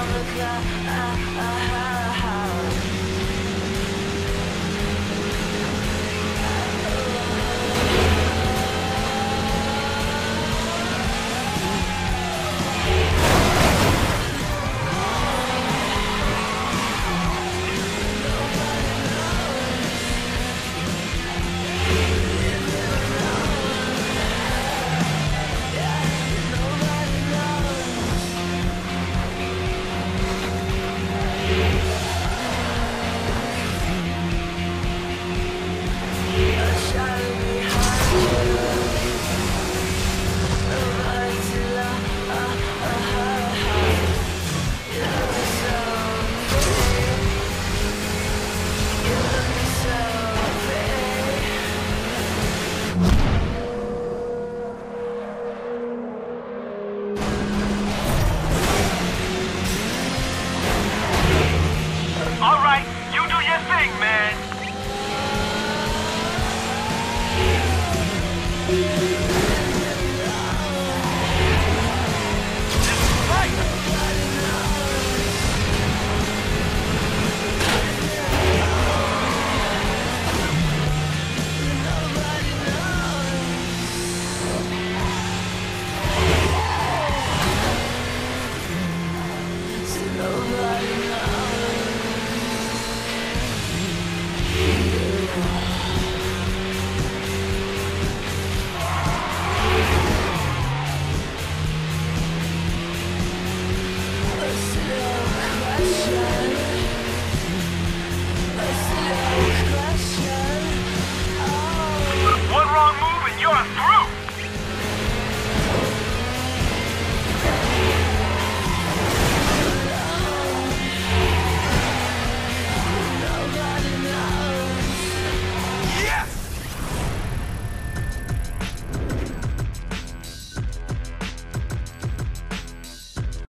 America, I, I, I.